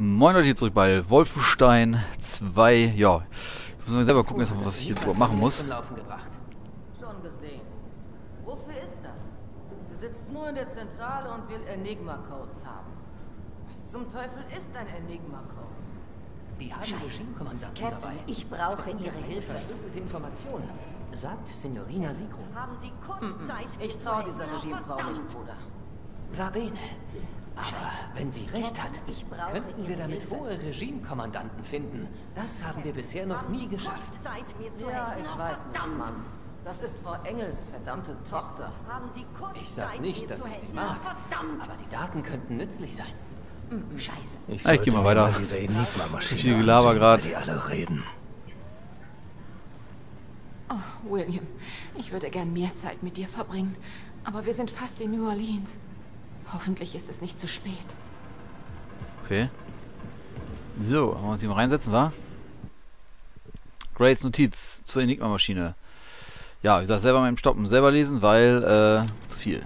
Moin Leute, hier zurück bei Wolfenstein 2. Ja, ich muss mal selber gucken, jetzt, was ich jetzt überhaupt machen muss. Schon gesehen. Wofür ist das? Du sitzt nur in der Zentrale und will Enigma-Codes haben. Was zum Teufel ist ein Enigma-Code? Wir haben Regimekommandanten Captain, dabei. ich brauche Ihre Hilfe. Verschlüsselte Informationen. Sagt Signorina Sigro. Haben Sie kurz Zeit? Ich traue dieser Regimefrau nicht, Bruder. Va bene. Aber wenn sie recht hat, könnten wir damit hohe Regimekommandanten finden. Das haben wir bisher noch nie geschafft. kurz Zeit, mir zu Ja, ich Oh, weiß nicht, verdammt. Mann. Das ist Frau Engels verdammte Tochter. Haben Sie kurz Ich Zeit, sag nicht, dass ich sie mag, verdammt. aber die Daten könnten nützlich sein. Scheiße. Ich Ja, ich geh mal weiter. Diese Enigma-Maschine Viel Gelaber über Die alle reden. Oh, William, ich würde gern mehr Zeit mit dir verbringen. Aber wir sind fast in New Orleans. Hoffentlich ist es nicht zu spät. Okay. So, wollen wir uns hier mal reinsetzen, wa? Grace Notiz zur Enigma-Maschine. Ja, wie gesagt, selber mal im Stoppen, selber lesen, weil, äh, zu viel.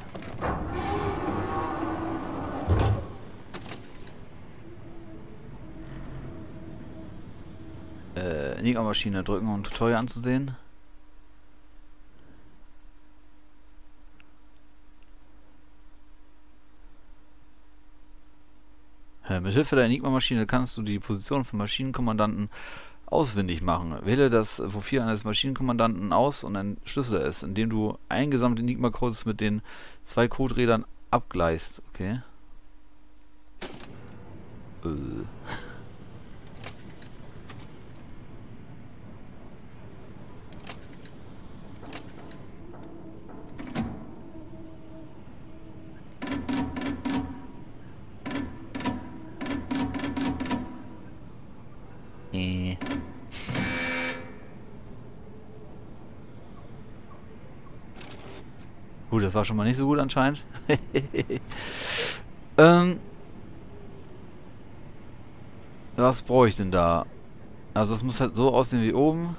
Äh, Enigma-Maschine drücken, um Tutorial anzusehen. Mit Hilfe der Enigma-Maschine kannst du die Position von Maschinenkommandanten ausfindig machen. Wähle das Profil eines Maschinenkommandanten aus und entschlüssele es, indem du eingesammelte Enigma-Codes mit den zwei Coderädern abgleichst. Okay. Äh. Das war schon mal nicht so gut anscheinend. ähm, was brauche ich denn da? Also es muss halt so aussehen wie oben.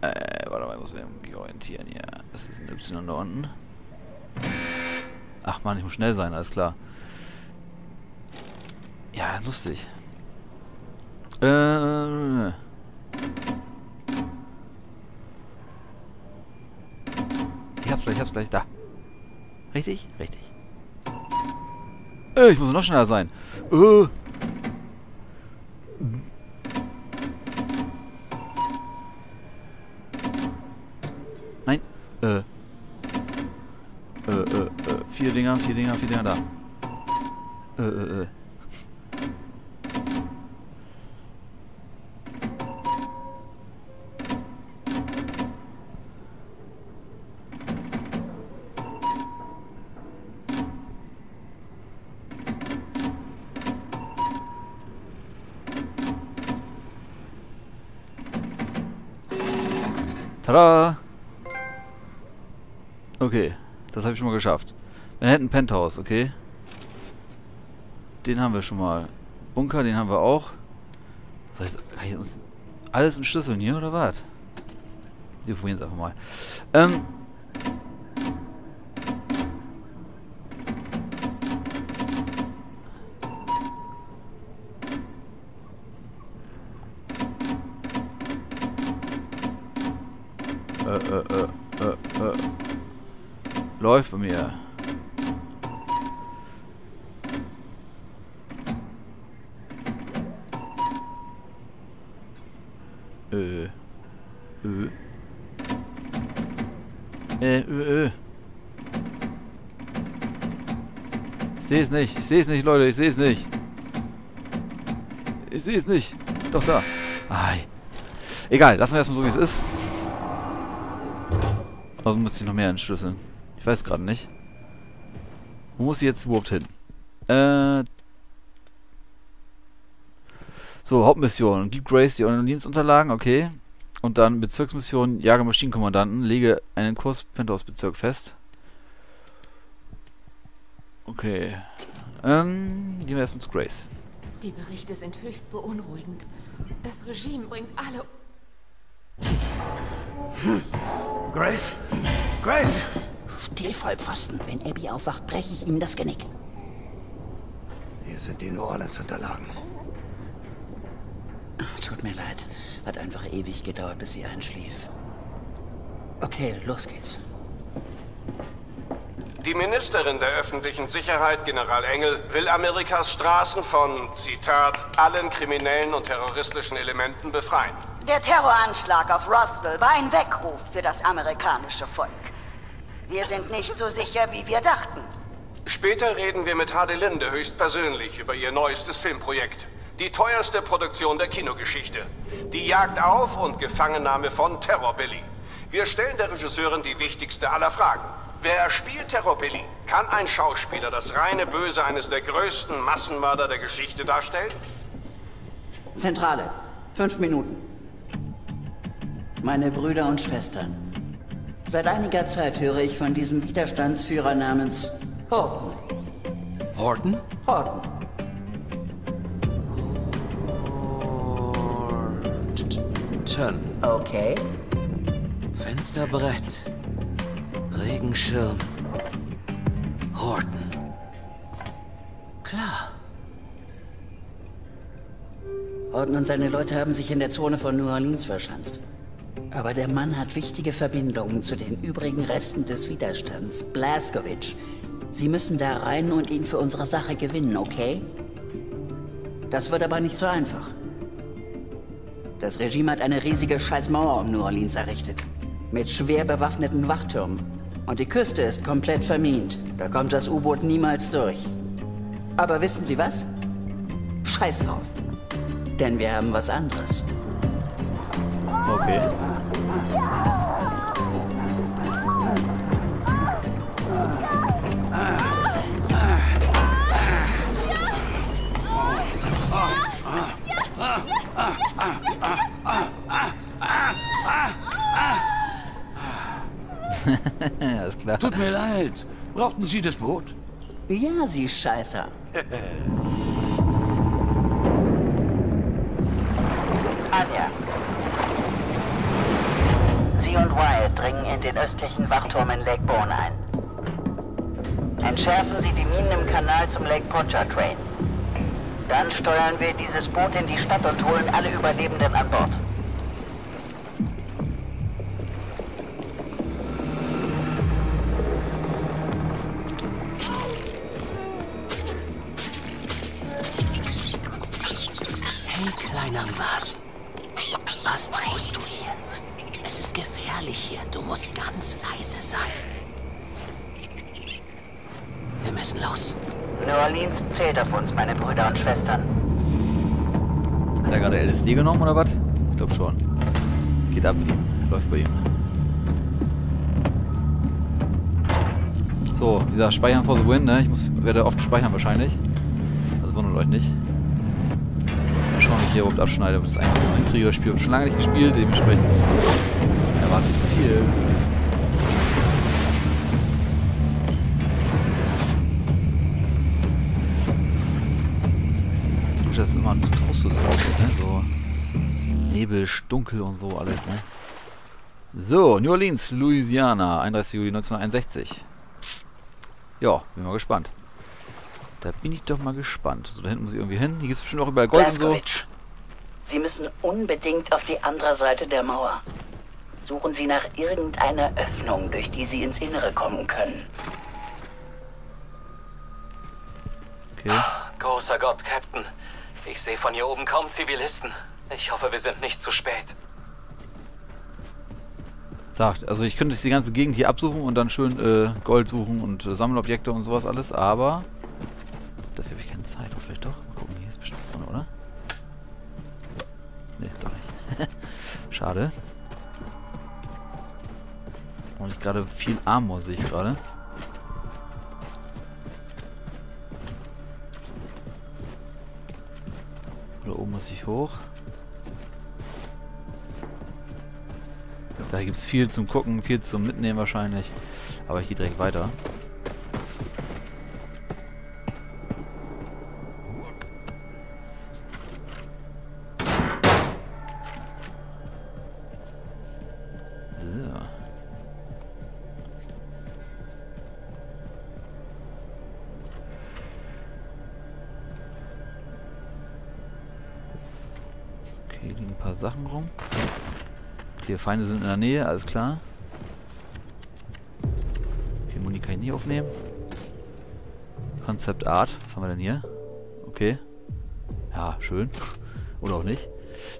Äh, warte mal, ich muss mich orientieren hier. Das ist ein Y da unten. Ach man, ich muss schnell sein, alles klar. Ja, lustig. Äh. Hab's gleich, ich hab's gleich. Da. Richtig? Richtig. Äh, ich muss noch schneller sein. Äh. Nein. Äh. Äh, äh, äh. Vier Dinger, vier Dinger, vier Dinger da. Äh, äh, äh. Tada! Okay, das habe ich schon mal geschafft. Manhattan Penthouse, okay. Den haben wir schon mal. Bunker, den haben wir auch. Das heißt, alles entschlüsseln hier oder was? Wir probieren es einfach mal. Ähm. Äh, äh, äh, äh, äh. Läuft bei mir. Äh. Ö. Äh, ö, ö. Ich sehe es nicht. Ich sehe es nicht, Leute. Ich sehe es nicht. Ich sehe es nicht. Doch da. Ai. Egal, lassen wir erstmal so, wie es ist. Also muss ich noch mehr entschlüsseln. Ich weiß gerade nicht. Wo muss ich jetzt überhaupt hin? Äh. So, Hauptmission. Gib Grace die Online-Dienstunterlagen, okay. Und dann Bezirksmission, Jage Maschinenkommandanten. Lege einen Kurs Penthouse-Bezirk fest. Okay. Ähm, gehen wir erstmal zu Grace. Die Berichte sind höchst beunruhigend. Das Regime bringt alle Grace? Grace? Still, Vollpfosten. Wenn Abby aufwacht, breche ich ihm das Genick. Hier sind die New Orleans-Unterlagen. Tut mir leid. Hat einfach ewig gedauert, bis sie einschlief. Okay, los geht's. Die Ministerin der öffentlichen Sicherheit, General Engel, will Amerikas Straßen von, Zitat, allen kriminellen und terroristischen Elementen befreien. Der Terroranschlag auf Roswell war ein Weckruf für das amerikanische Volk. Wir sind nicht so sicher, wie wir dachten. Später reden wir mit Hade Linde höchstpersönlich über ihr neuestes Filmprojekt. Die teuerste Produktion der Kinogeschichte. Die Jagd auf und Gefangennahme von Terror Billy. Wir stellen der Regisseurin die wichtigste aller Fragen. Wer spielt Terror Billy? Kann ein Schauspieler das reine Böse eines der größten Massenmörder der Geschichte darstellen? Zentrale. Fünf Minuten. Meine Brüder und Schwestern. Seit einiger Zeit höre ich von diesem Widerstandsführer namens Horton. Horton? Horton. Horton. Okay. Fensterbrett. Regenschirm. Horton. Klar. Horton und seine Leute haben sich in der Zone von New Orleans verschanzt. Aber der Mann hat wichtige Verbindungen zu den übrigen Resten des Widerstands. Blaskowitsch. Sie müssen da rein und ihn für unsere Sache gewinnen, okay? Das wird aber nicht so einfach. Das Regime hat eine riesige Scheißmauer um New Orleans errichtet. Mit schwer bewaffneten Wachtürmen. Und die Küste ist komplett vermint. Da kommt das U-Boot niemals durch. Aber wissen Sie was? Scheiß drauf. Denn wir haben was anderes. Okay. Alles klar. Tut mir leid. Brauchten Sie das Boot? Ja, Sie Scheißer. Anja. Sie und Wyatt dringen in den östlichen Wachturm in Lake Bourne ein. Entschärfen Sie die Minen im Kanal zum Lake Pontchartrain. Dann steuern wir dieses Boot in die Stadt und holen alle Überlebenden an Bord. Kleiner Mann. Was tust du hier? Es ist gefährlich hier. Du musst ganz leise sein. Wir müssen los. New Orleans zählt auf uns, meine Brüder und Schwestern. Hat er gerade LSD genommen oder was? Ich glaube schon. Geht ab mit ihm. Läuft bei ihm. So, wie gesagt, speichern for the win, ne? Ich muss, werde oft speichern wahrscheinlich. Also wundert euch nicht. Ich hier überhaupt abschneide. Das ist eigentlich so ein Kriegerspiel. Ich schon lange nicht gespielt, dementsprechend erwartet zu viel. Das ist immer ein trostes Auto, ne? So Nebel, dunkel und so alles, ne? So, New Orleans, Louisiana, 31. Juli 1961. Ja, bin mal gespannt. Da bin ich doch mal gespannt. So, da hinten muss ich irgendwie hin. Hier gibt es bestimmt auch überall Gold und so. Sie müssen unbedingt auf die andere Seite der Mauer. Suchen Sie nach irgendeiner Öffnung, durch die Sie ins Innere kommen können. Okay. Großer Gott, Captain. Ich sehe von hier oben kaum Zivilisten. Ich hoffe, wir sind nicht zu spät. Sagt, also ich könnte jetzt die ganze Gegend hier absuchen und dann schön äh, Gold suchen und äh, Sammelobjekte und sowas alles, aber Schade. Und ich gerade viel Armor sehe ich gerade. Da oben muss ich hoch. Da gibt es viel zum Gucken, viel zum Mitnehmen wahrscheinlich. Aber ich gehe direkt weiter. Feinde sind in der Nähe, alles klar. Okay, Muni kann ich nicht aufnehmen. Concept Art, was haben wir denn hier? Okay. Ja, schön. oder auch nicht.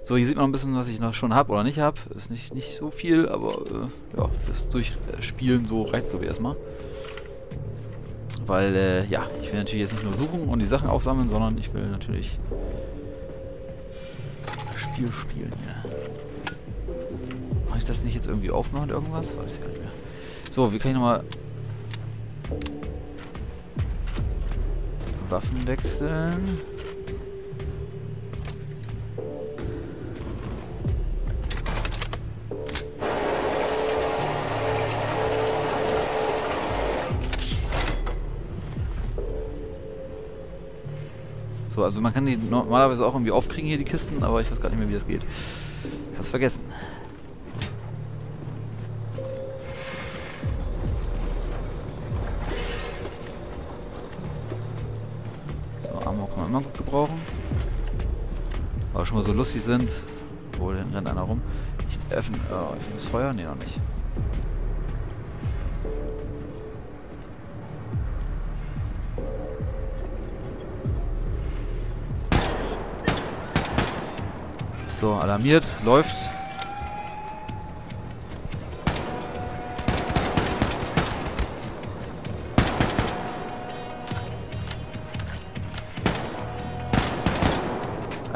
So, hier sieht man ein bisschen, was ich noch schon habe oder nicht habe. Ist nicht, nicht so viel, aber äh, ja, fürs Durchspielen so reicht so wie erstmal. Weil, äh, ja, ich will natürlich jetzt nicht nur suchen und die Sachen aufsammeln, sondern ich will natürlich das Spiel spielen, ja. Das nicht jetzt irgendwie aufmachen, irgendwas? Weiß ich gar nicht mehr. So, wie kann ich nochmal Waffen wechseln? So, also man kann die normalerweise auch irgendwie aufkriegen hier, die Kisten, aber ich weiß gar nicht mehr, wie das geht. Ich hab's vergessen. Schon mal so lustig sind. Wo denn rennt einer rum? Ich öffne, oh, öffne das Feuer? Nee, noch nicht. So, alarmiert, läuft.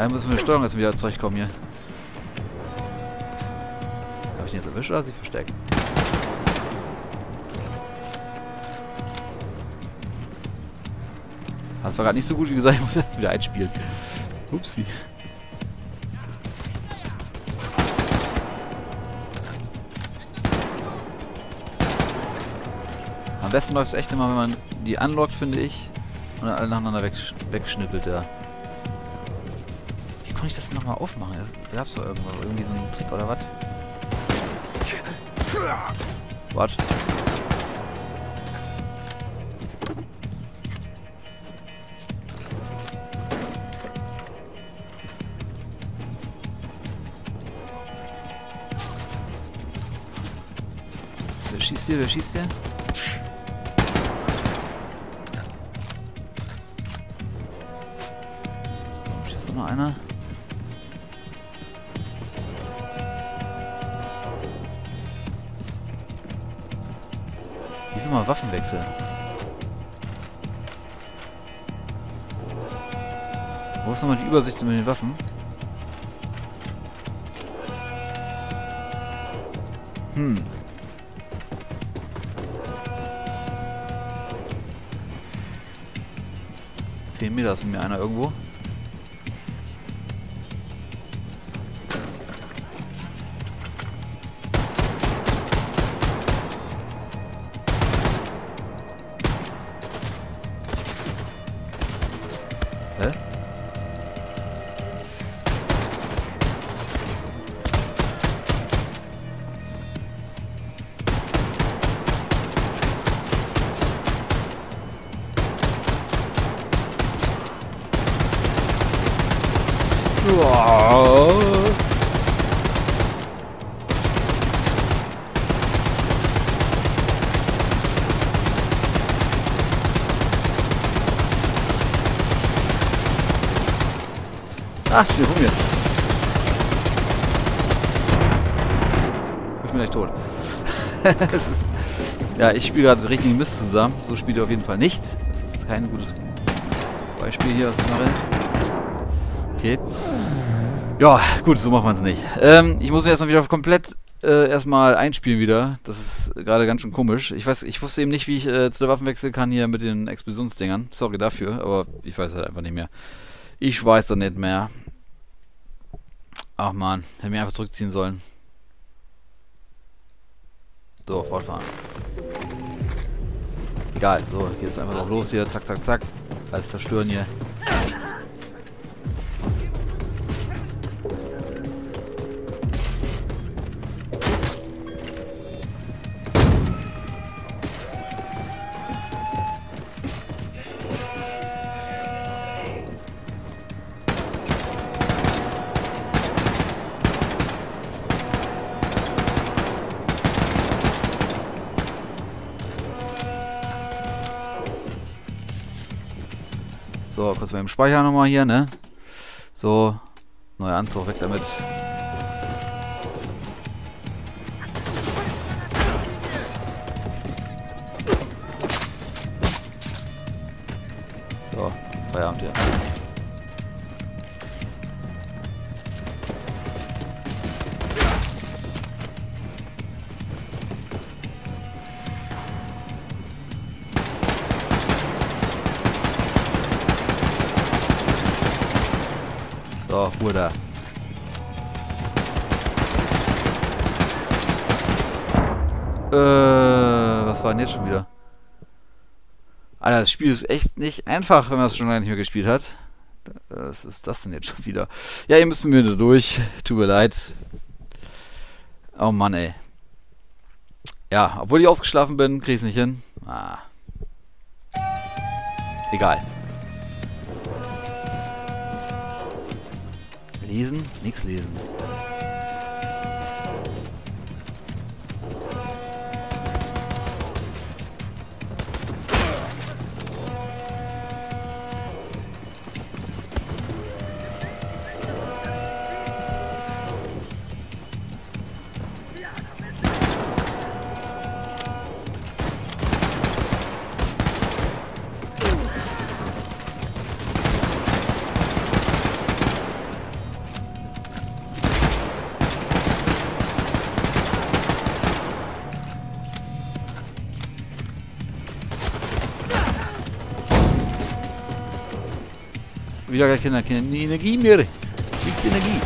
Einmal müssen wir die Steuerung jetzt wieder zurechtkommen hier. Habe ich ihn jetzt erwischt oder sie versteckt? Das war gerade nicht so gut, wie gesagt, ich muss jetzt wieder einspielen. Upsi. Am besten läuft es echt immer, wenn man die unlockt, finde ich. Und dann alle nacheinander wegsch wegschnippelt, ja. Konnte ich das nochmal aufmachen? Da gab es doch irgendwo irgendwie so einen Trick oder was? Was? Wer schießt hier? Wer schießt hier? Über den Waffen? Ach, ich bin Hunger. Ich bin gleich tot. ist, ja, ich spiele gerade richtigen Mist zusammen. So spielt ihr auf jeden Fall nicht. Das ist kein gutes Beispiel hier, was ich mache. Okay. Ja, gut, so macht man es nicht. Ähm, ich muss mich erstmal wieder komplett äh, erstmal einspielen wieder. Das ist gerade ganz schön komisch. Ich weiß, ich wusste eben nicht, wie ich äh, zu der Waffen wechseln kann hier mit den Explosionsdingern. Sorry dafür, aber ich weiß halt einfach nicht mehr. Ich weiß da nicht mehr. Ach man, hätte mir einfach zurückziehen sollen. So, fortfahren. Egal, so, geht es einfach noch los hier. Zack, zack, zack. Alles zerstören hier. Kurz mal im Speicher nochmal hier, ne? So, neuer Anzug, weg damit. So, Ruhe da. Äh, was war denn jetzt schon wieder? Alter, das Spiel ist echt nicht einfach, wenn man es schon lange nicht mehr gespielt hat. Was ist das denn jetzt schon wieder? Ja, ihr müsst mir da durch. Tut mir leid. Oh Mann, ey. Ja, obwohl ich ausgeschlafen bin, krieg ich's nicht hin. Ah. Egal. Lesen? Nix lesen. Wieder gar keine, keine Energie mehr. Nichts Energie.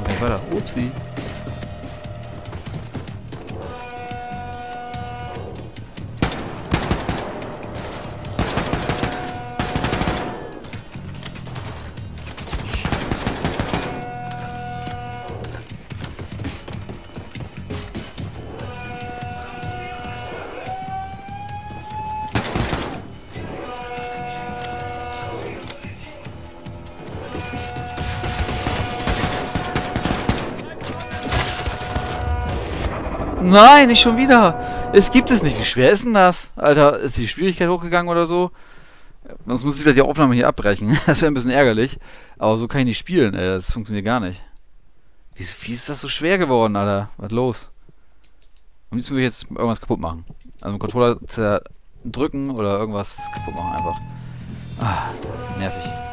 Okay, weiter. Upsi. Nein, nicht schon wieder. Es gibt es nicht. Wie schwer ist denn das? Alter, ist die Schwierigkeit hochgegangen oder so? Sonst muss ich wieder die Aufnahme hier abbrechen. Das wäre ein bisschen ärgerlich. Aber so kann ich nicht spielen, ey. Das funktioniert gar nicht. Wie, wie ist das so schwer geworden, Alter? Was los? Am liebsten würde ich jetzt irgendwas kaputt machen. Also den Controller zerdrücken oder irgendwas kaputt machen einfach. Ah, nervig.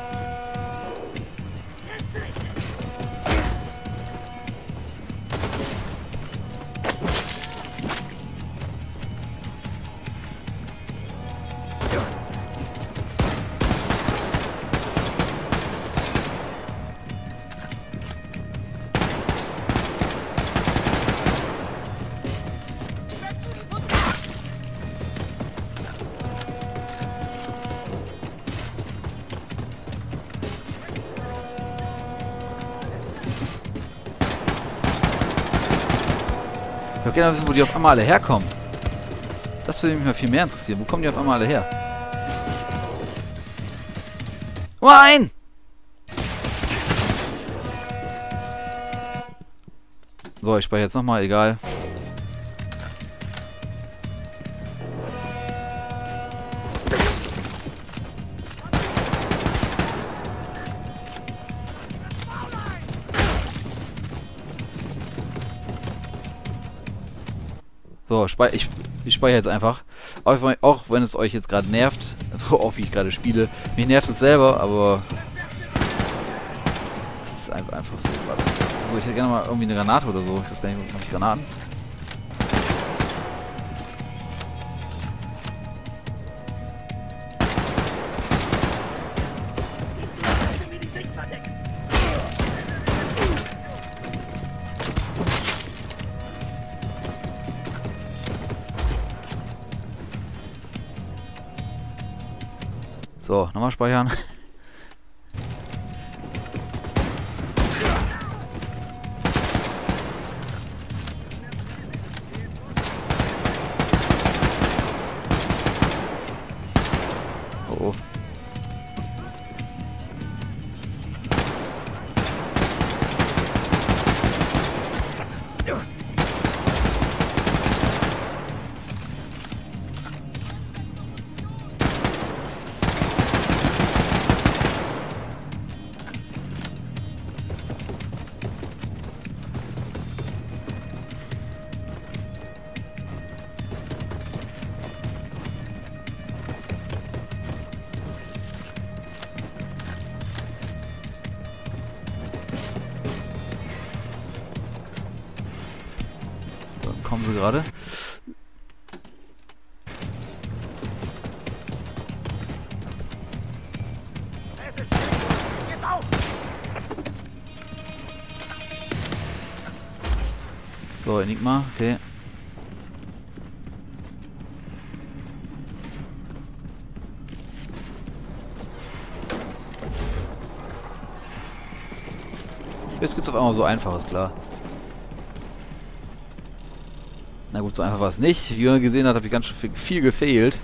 Ich würde gerne wissen, wo die auf einmal alle herkommen. Das würde mich mal viel mehr interessieren. Wo kommen die auf einmal alle her? Nein! So, ich speichere jetzt nochmal, egal. So, spei ich, ich speichere jetzt einfach. Auch, wenn- auch wenn es euch jetzt gerade nervt, so oft wie ich gerade spiele. Mich nervt es selber, aber... Es ist einfach, einfach so. So, ich hätte gerne mal irgendwie eine Granate oder so. Ich weiß gar nicht, habe ich Granaten? So, nochmal speichern. Oh. Enigma, okay. Jetzt gibt's auf einmal so einfach, ist klar. Na gut, so einfach war es nicht. Wie ihr gesehen habt, habe ich ganz schön viel, viel gefehlt.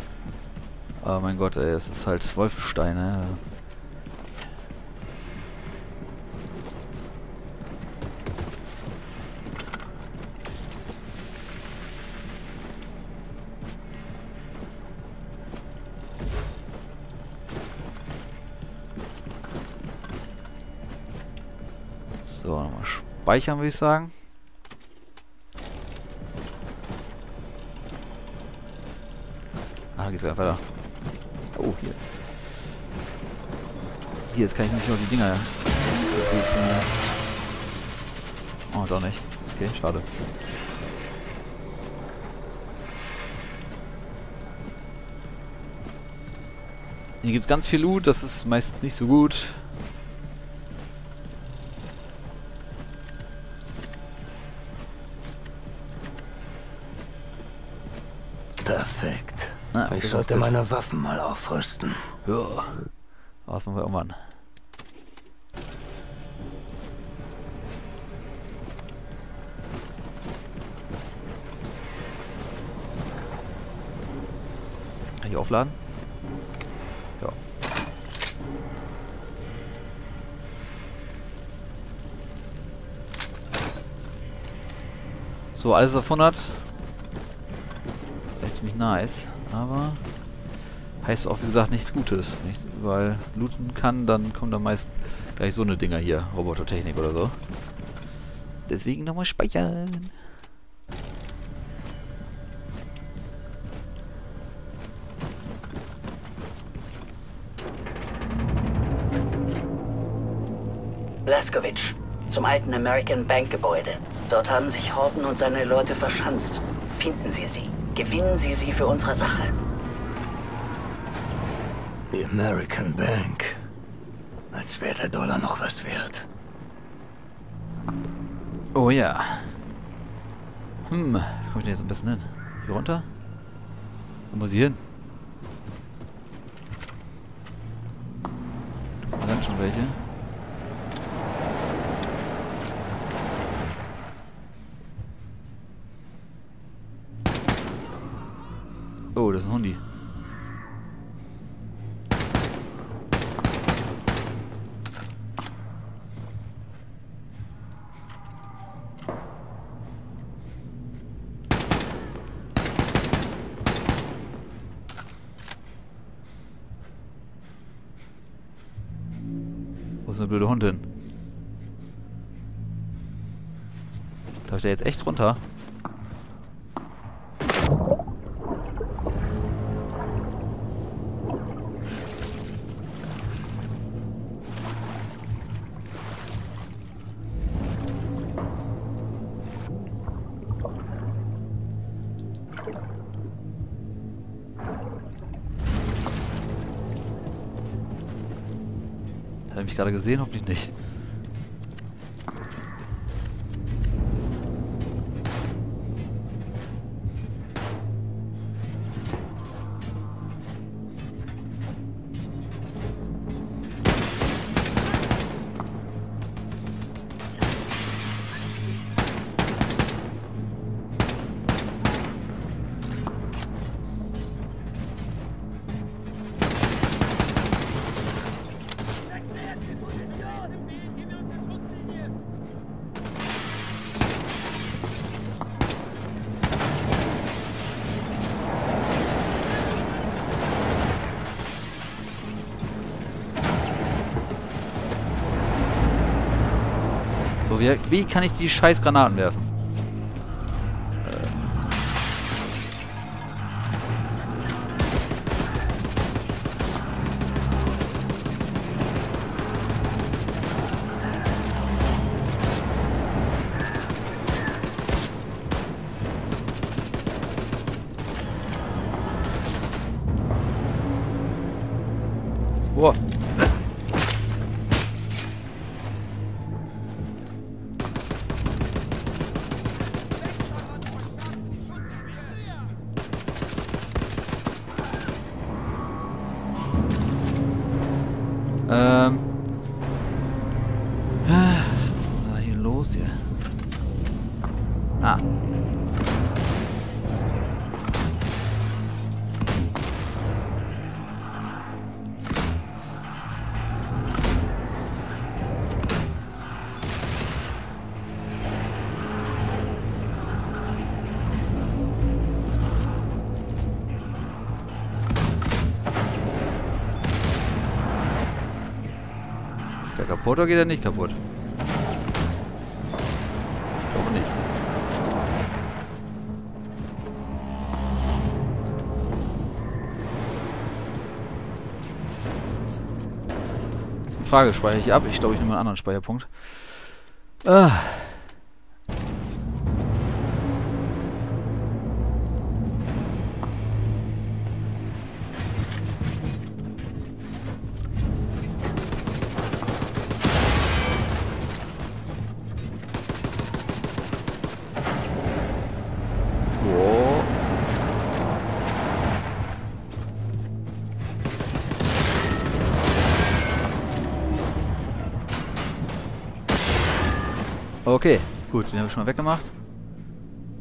Aber mein Gott, ey, es ist halt Wolfenstein, ne? Speichern, würde ich sagen. Ah, geht's weiter. weiter. Oh, hier. Hier, jetzt kann ich nicht noch die Dinger. Oh, doch nicht. Okay, schade. Hier gibt's ganz viel Loot, das ist meistens nicht so gut. Ich sollte meine Waffen mal aufrüsten. Ja. Was machen wir irgendwann? Kann ich aufladen? Ja. So, alles auf 100. Das ist ziemlich nice, aber heißt auch wie gesagt nichts Gutes. Nicht überall looten kann, dann kommt da meist gleich so eine Dinger hier, Robotertechnik oder so. Deswegen nochmal speichern. Blaskowitsch, zum alten American Bank Gebäude. Dort haben sich Horton und seine Leute verschanzt. Finden Sie sie. Gewinnen Sie sie für unsere Sache. Die American Bank. Als wäre der Dollar noch was wert. Oh ja. Hm, wo komme ich denn jetzt am besten hin? Hier runter? Wo muss ich hin? Da sind schon welche. Der jetzt echt runter? Hat er mich gerade gesehen? Hoffentlich nicht. Wie, kann ich die scheiß Granaten werfen? Kaputt oder geht er nicht kaputt? Glaube nicht. Frage speichere ich ab. Ich glaube, ich nehme einen anderen Speicherpunkt. Ah. Okay, gut, den habe ich schon mal weggemacht.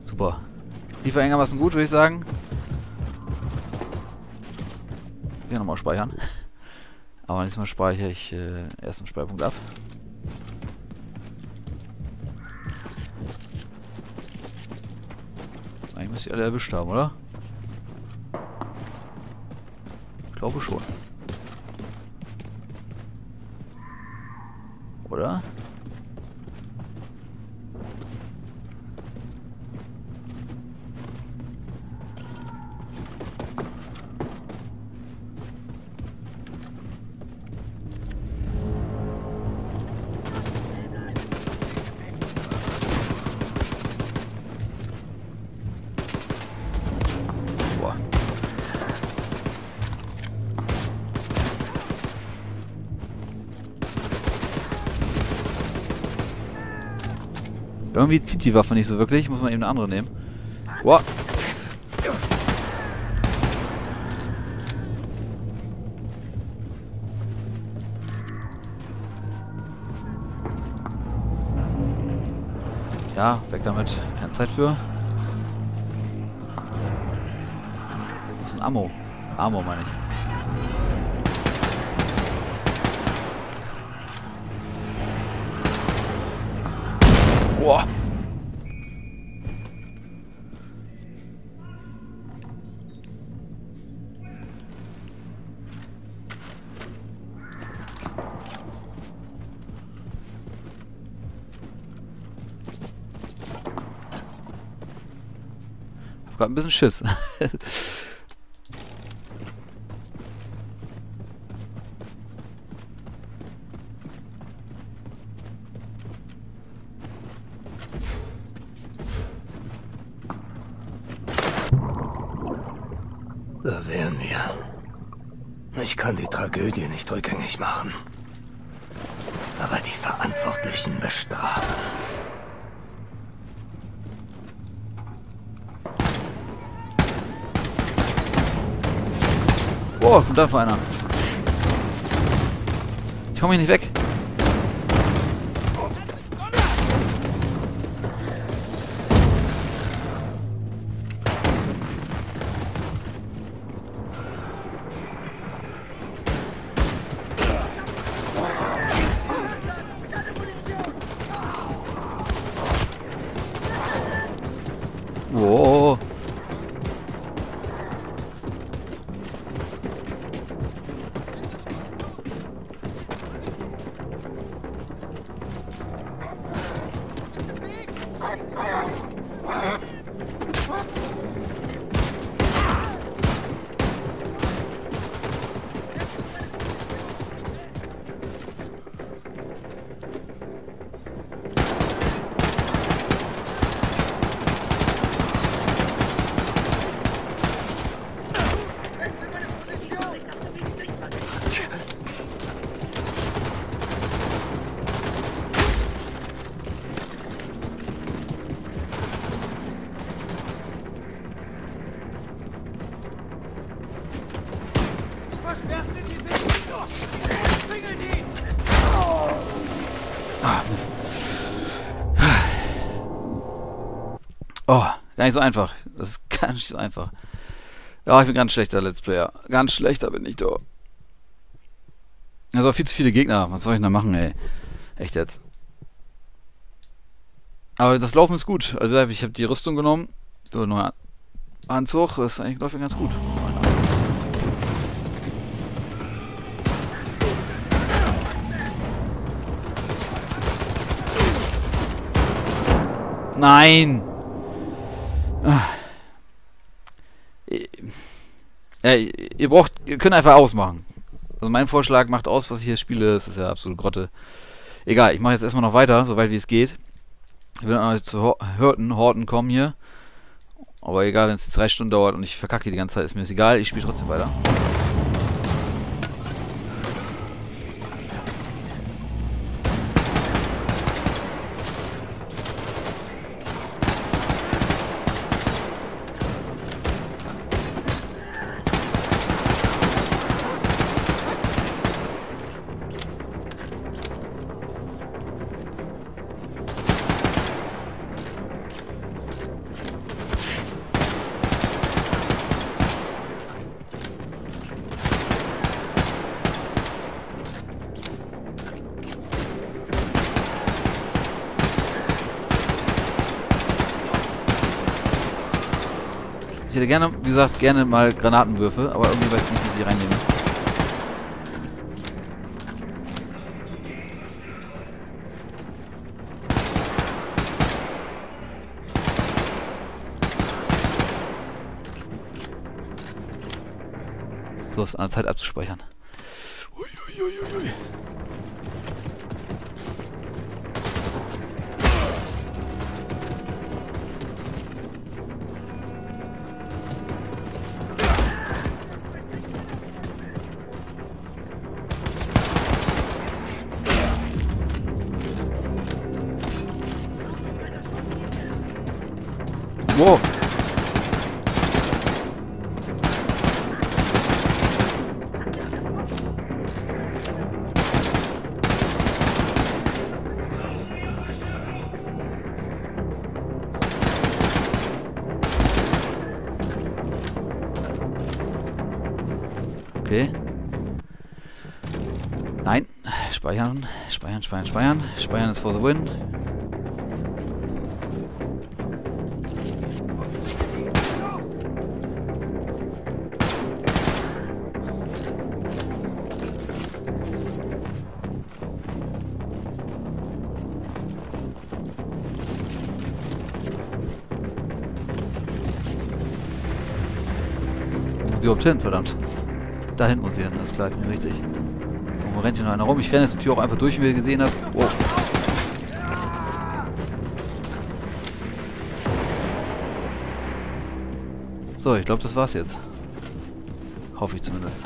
Super. Lief einigermaßen gut, würde ich sagen. Hier nochmal speichern. Aber diesmal speichere ich äh, erst einen Speicherpunkt ab. Eigentlich müsste ich alle erwischt haben, oder? Ich glaube schon. Oder? Irgendwie zieht die Waffe nicht so wirklich. Muss man eben eine andere nehmen. Boah. Ja, weg damit. Keine Zeit für. Das ist ein Ammo. Ammo meine ich. Ein bisschen Schiss. Da wären wir. Ich kann die Tragödie nicht rückgängig machen. Aber die Verantwortlichen bestrafen. Kommt da vor einer. Ich komm hier nicht weg. Oh, gar nicht so einfach. Das ist gar nicht so einfach. Ja, ich bin ganz schlechter Let's Player. Ganz schlechter bin ich doch. Also viel zu viele Gegner. Was soll ich denn da machen, ey? Echt jetzt. Aber das Laufen ist gut. Also ich habe die Rüstung genommen. So, neuer Anzug. Das ist eigentlich läuft ganz gut. Nein! Ah. Ja, ihr braucht, ihr könnt einfach ausmachen. Also mein Vorschlag macht aus, was ich hier spiele. Das ist ja absolute Grotte. Egal, ich mache jetzt erstmal noch weiter, soweit wie es geht. Ich will auch zu Hörten, Horten kommen hier. Aber egal, wenn es drei Stunden dauert und ich verkacke die ganze Zeit, ist mir das egal. Ich spiele trotzdem weiter. Ich hätte gerne, wie gesagt, gerne mal Granatenwürfe, aber irgendwie weiß ich nicht, wie ich die reinnehmen. So, ist an der Zeit abzuspeichern. Uiuiuiui. Wow. Speichern, speichern, speichern, speichern. Ist for the win. Wo muss die überhaupt hin, verdammt? Dahin muss ich hin, das ist ich bin richtig. Wo rennt hier noch einer rum? Ich renne jetzt die Tür auch einfach durch, wie ihr gesehen habt. Wow. So, ich glaube, das war's jetzt. Hoffe ich zumindest.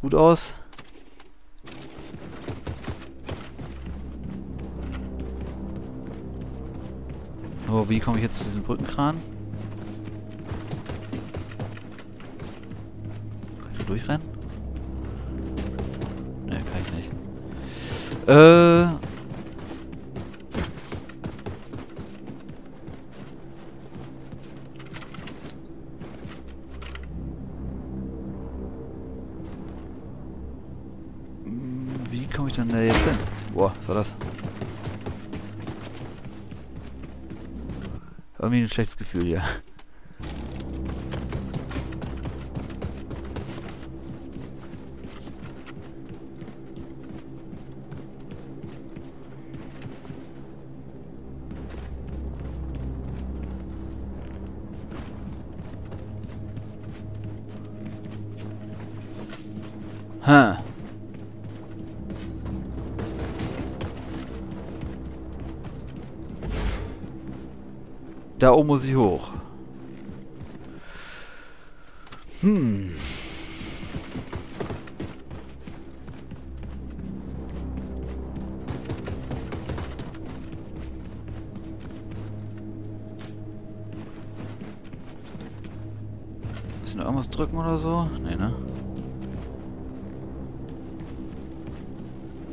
Gut aus. Oh, wie komme ich jetzt zu diesem Brückenkran? Wie komme ich denn da jetzt hin? Boah, was war das? Irgendwie ein schlechtes Gefühl hier. Da oben muss ich hoch. Hm. Müssen wir irgendwas drücken oder so? Nee, ne?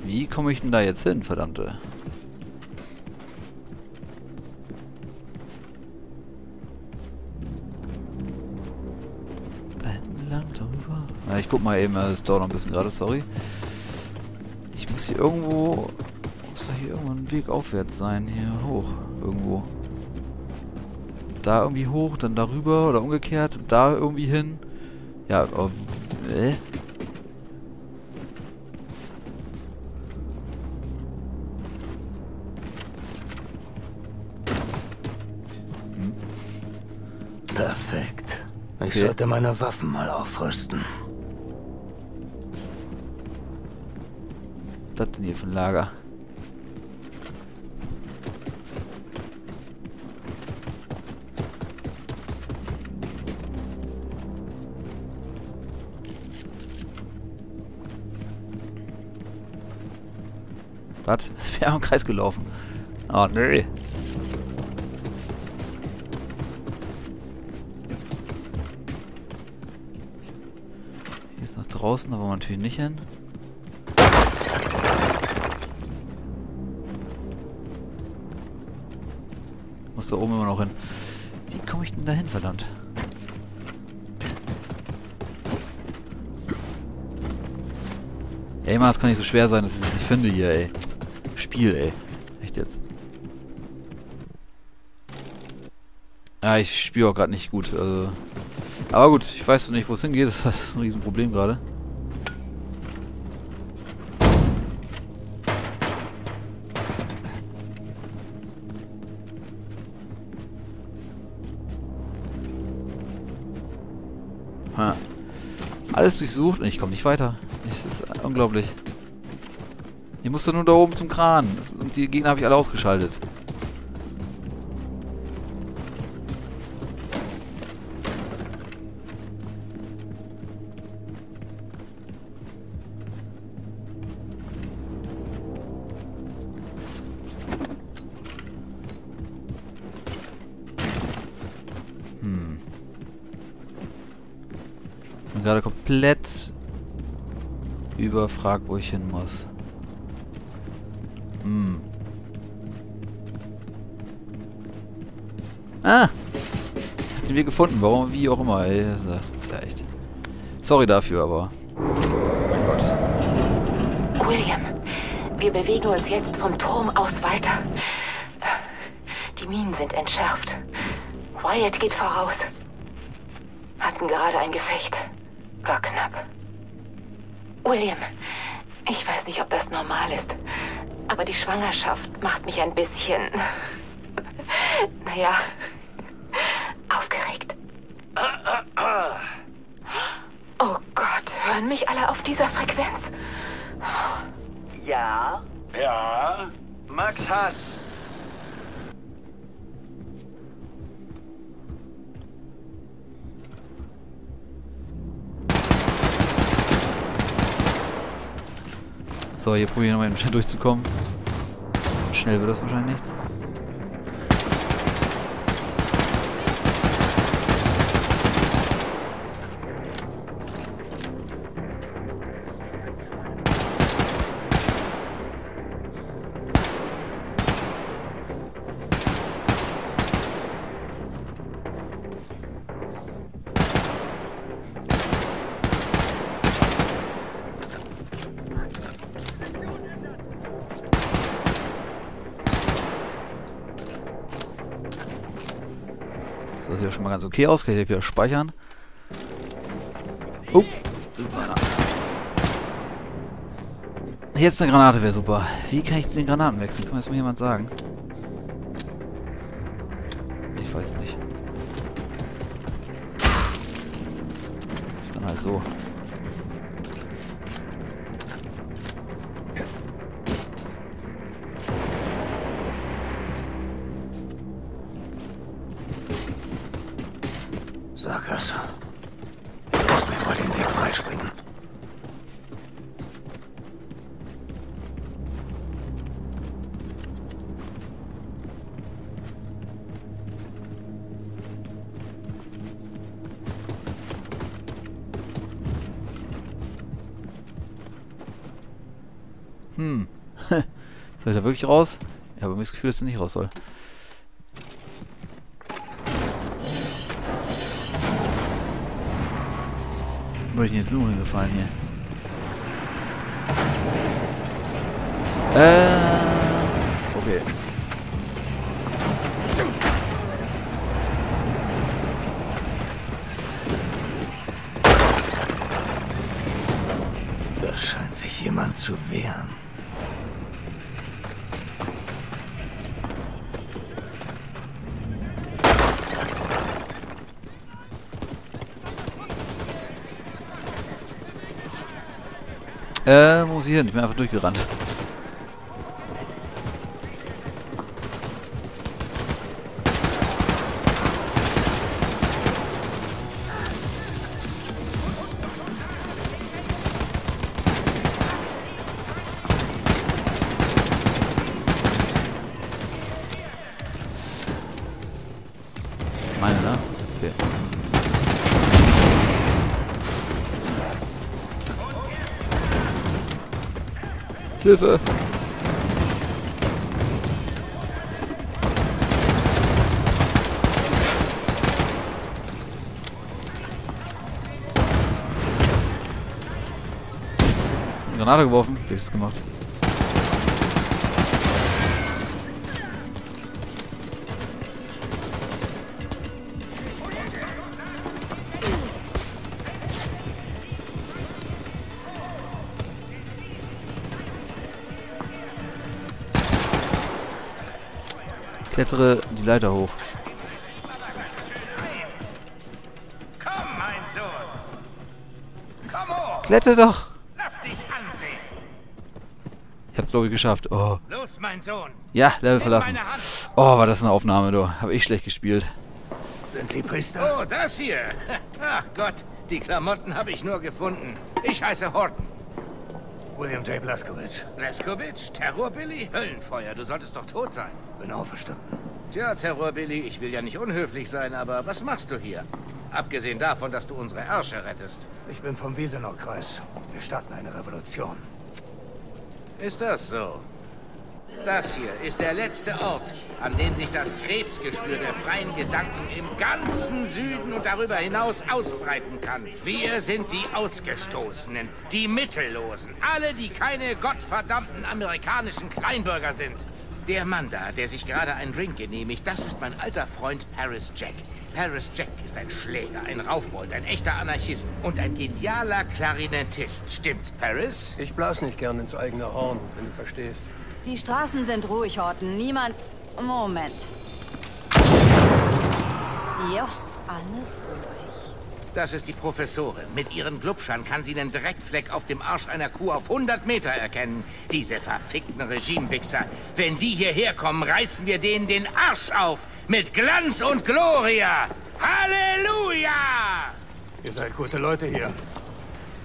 Wie komme ich denn da jetzt hin, verdammte? Guck mal eben, es dauert noch ein bisschen gerade, sorry. Ich muss hier irgendwo... Muss da hier irgendwo ein Weg aufwärts sein, hier hoch, irgendwo. Da irgendwie hoch, dann darüber oder umgekehrt, da irgendwie hin. Ja, aber... Äh? Perfekt. Ich Okay. sollte meine Waffen mal aufrüsten. Das denn hier für ein Lager? Was? Es wäre im Kreis gelaufen. Oh, nö. Hier ist nach draußen, da wollen wir natürlich nicht hin. Muss da oben immer noch hin. Wie komme ich denn da hin, verdammt? Ey, Mann, das kann nicht so schwer sein, dass ich das nicht finde hier, ey. Spiel, ey. Echt jetzt. Ja, ich spiele auch gerade nicht gut. Also. Aber gut, ich weiß noch nicht, wo es hingeht. Das ist ein Riesenproblem gerade. Alles durchsucht und ich komme nicht weiter. Das ist unglaublich. Ich musste nur da oben zum Kran. Und die Gegner habe ich alle ausgeschaltet. Komplett überfragt, wo ich hin muss. Hm. Ah! Hatten wir gefunden, warum, wie auch immer, ey. Das ist ja echt. Sorry dafür, aber. Mein Gott. William, wir bewegen uns jetzt vom Turm aus weiter. Die Minen sind entschärft. Wyatt geht voraus. Hatten gerade ein Gefecht. War knapp. William, ich weiß nicht, ob das normal ist, aber die Schwangerschaft macht mich ein bisschen. Naja, aufgeregt. Oh Gott, hören mich alle auf dieser Frequenz? Ja? Ja? Max Hass. So, hier probieren wir mal durchzukommen. Schnell wird das wahrscheinlich nichts. Mal ganz okay aus. Kann ich wieder speichern. Oh. Jetzt eine Granate wäre super. Wie kann ich den Granaten wechseln? Kann mir das mal jemand sagen? Wirklich raus? Mir ist das Gefühl, dass er nicht raus soll. Wo bin ich jetzt nur hingefallen hier? Äh. Okay. Da scheint sich jemand zu wehren. Hin? Ich bin einfach durchgerannt. Hilfe! Granate geworfen. Hab ich das gemacht? Klettere die Leiter hoch. Komm, mein Sohn. Komm hoch. Kletter doch! Lass dich ansehen. Ich hab's glaube ich geschafft. Oh. Los, mein Sohn. Ja, Level verlassen. Oh, war das eine Aufnahme, du. Hab ich schlecht gespielt. Sind Sie Priester? Oh, das hier. Ach Gott, die Klamotten habe ich nur gefunden. Ich heiße Horton. William J. Blaskowitz. Leskowitsch, Terrorbilly, Höllenfeuer. Du solltest doch tot sein. Bin auferstanden. Tja, Terrorbilly, ich will ja nicht unhöflich sein, aber was machst du hier? Abgesehen davon, dass du unsere Ärsche rettest. Ich bin vom Wiesenau-Kreis. Wir starten eine Revolution. Ist das so? Das hier ist der letzte Ort, an dem sich das Krebsgeschwür der freien Gedanken im ganzen Süden und darüber hinaus ausbreiten kann. Wir sind die Ausgestoßenen, die Mittellosen, alle, die keine gottverdammten amerikanischen Kleinbürger sind. Der Mann da, der sich gerade einen Drink genehmigt, das ist mein alter Freund Paris Jack. Paris Jack ist ein Schläger, ein Raufbold, ein echter Anarchist und ein genialer Klarinettist. Stimmt's, Paris? Ich blas nicht gern ins eigene Horn, wenn du verstehst. Die Straßen sind ruhig, Horten. Niemand... Moment. Ja, alles ruhig. Das ist die Professorin. Mit ihren Glubschern kann sie den Dreckfleck auf dem Arsch einer Kuh auf 100 Meter erkennen. Diese verfickten Regimewichser. Wenn die hierher kommen, reißen wir denen den Arsch auf. Mit Glanz und Gloria. Halleluja! Ihr seid gute Leute hier.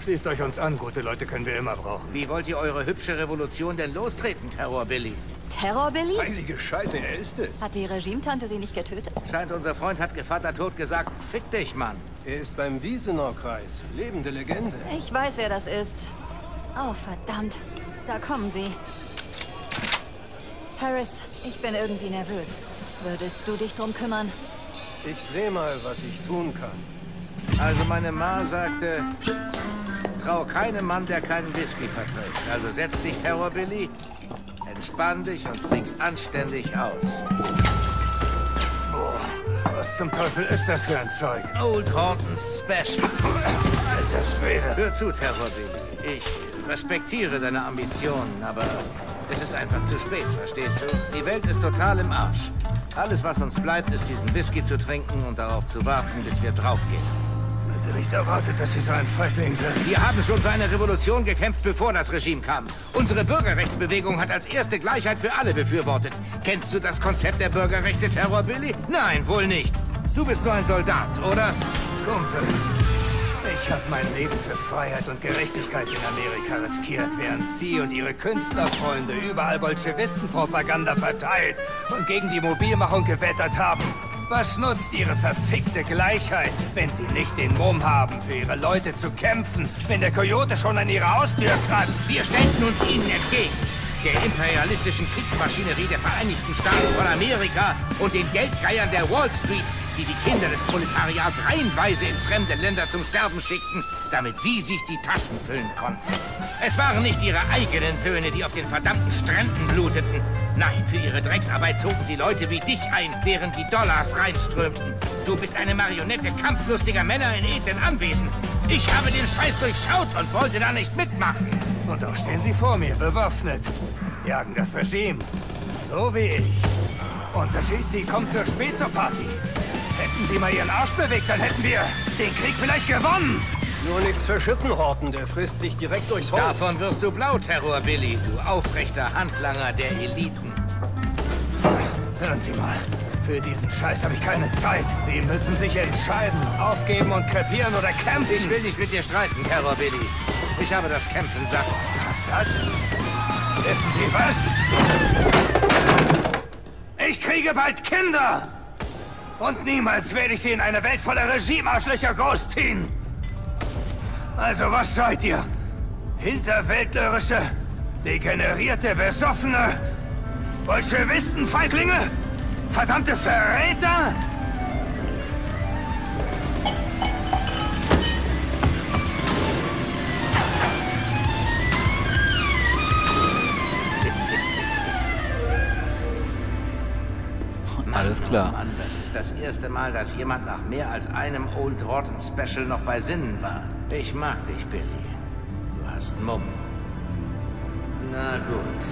Schließt euch uns an. Gute Leute können wir immer brauchen. Wie wollt ihr eure hübsche Revolution denn lostreten, Terror Billy? Terror, Billy? Heilige Scheiße, er ist es. Hat die Regimetante sie nicht getötet? Scheint unser Freund hat Gevatter tot gesagt, fick dich, Mann. Er ist beim Wiesenau-Kreis. Lebende Legende. Ich weiß, wer das ist. Oh, verdammt. Da kommen sie. Paris, ich bin irgendwie nervös. Würdest du dich drum kümmern? Ich seh mal, was ich tun kann. Also meine Ma sagte, trau keinem Mann, der keinen Whisky verträgt. Also setz dich, Terror Billy, entspann dich und trink's anständig aus. Boah, was zum Teufel ist das für ein Zeug? Old Hortons Special. Alter Schwede. Hör zu, Terror Billy. Ich respektiere deine Ambitionen, aber es ist einfach zu spät, verstehst du? Die Welt ist total im Arsch. Alles, was uns bleibt, ist diesen Whisky zu trinken und darauf zu warten, bis wir draufgehen. Hätte nicht erwartet, dass Sie so ein Feigling sind. Wir haben schon für eine Revolution gekämpft, bevor das Regime kam. Unsere Bürgerrechtsbewegung hat als erste Gleichheit für alle befürwortet. Kennst du das Konzept der Bürgerrechte, Terror Billy? Nein, wohl nicht. Du bist nur ein Soldat, oder? Kumpel. Ich habe mein Leben für Freiheit und Gerechtigkeit in Amerika riskiert, während Sie und Ihre Künstlerfreunde überall Bolschewistenpropaganda verteilt und gegen die Mobilmachung gewettert haben. Was nutzt Ihre verfickte Gleichheit, wenn Sie nicht den Mumm haben, für Ihre Leute zu kämpfen, wenn der Coyote schon an Ihrer Haustür kratzt? Wir stellten uns ihnen entgegen. Der imperialistischen Kriegsmaschinerie der Vereinigten Staaten von Amerika und den Geldgeiern der Wall Street, die die Kinder des Proletariats reihenweise in fremde Länder zum Sterben schickten, damit sie sich die Taschen füllen konnten. Es waren nicht ihre eigenen Söhne, die auf den verdammten Stränden bluteten. Nein, für ihre Drecksarbeit zogen sie Leute wie dich ein, während die Dollars reinströmten. Du bist eine Marionette kampflustiger Männer in edlen Anwesen. Ich habe den Scheiß durchschaut und wollte da nicht mitmachen. Und doch stehen Sie vor mir, bewaffnet. Jagen das Regime. So wie ich. Unterschied, Sie kommen zu spät zur Party. Hätten Sie mal Ihren Arsch bewegt, dann hätten wir den Krieg vielleicht gewonnen. Nur nichts für Schippenhorten, der frisst sich direkt durchs Holz. Davon wirst du blau, Terror Billy, du aufrechter Handlanger der Eliten. Hören Sie mal. Für diesen Scheiß habe ich keine Zeit. Sie müssen sich entscheiden. Aufgeben und krepieren oder kämpfen. Ich will nicht mit dir streiten, Terror Billy. Ich habe das Kämpfen satt. Satt? Wissen Sie was? Ich kriege bald Kinder! Und niemals werde ich sie in eine Welt voller Regimearschlöcher großziehen! Also was seid ihr? Hinterwäldlerische, degenerierte, besoffene Bolschewistenfeiglinge? Verdammte Verräter? Alles klar. Mann, das ist das erste Mal, dass jemand nach mehr als einem Old Rotten Special noch bei Sinnen war. Ich mag dich, Billy. Du hast Mumm. Na gut.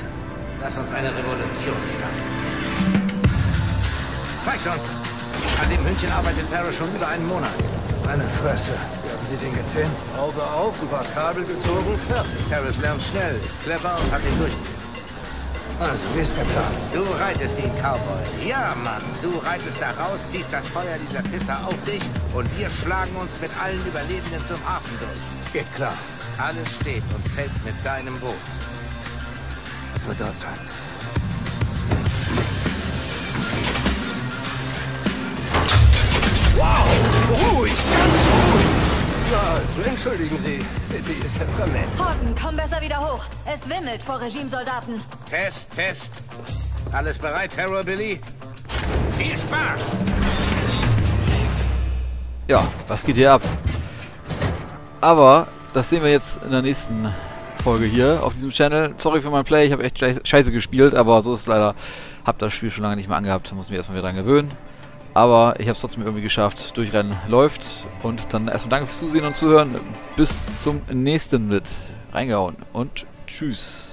Lass uns eine Revolution starten. Zeig's uns! An dem Hündchen arbeitet Tara schon über einen Monat. Meine Fresse. Wie haben Sie den gezähmt? Auge auf, ein paar Kabel gezogen, fertig. Harris lernt schnell, ist clever und hat den durch. Also, wie ist der Plan? Du reitest den Cowboy. Ja, Mann. Du reitest da raus, ziehst das Feuer dieser Pisser auf dich und wir schlagen uns mit allen Überlebenden zum Hafen durch. Geht klar. Alles steht und fällt mit deinem Boot. Es wird dort sein. Wow! Ruhig, ganz ruhig! Ja, also entschuldigen Sie, bitte Ihr Temperament. Horton, komm besser wieder hoch. Es wimmelt vor Regimesoldaten. Test, Test. Alles bereit, Terror Billy? Viel Spaß! Ja, was geht hier ab? Aber, das sehen wir jetzt in der nächsten Folge hier auf diesem Channel. Sorry für mein Play, ich habe echt scheiße, gespielt, aber so ist es leider. Hab das Spiel schon lange nicht mehr angehabt, muss mich erstmal wieder dran gewöhnen. Aber ich habe es trotzdem irgendwie geschafft. Durchrennen läuft. Und dann erstmal danke fürs Zusehen und Zuhören. Bis zum nächsten mit reingehauen und tschüss.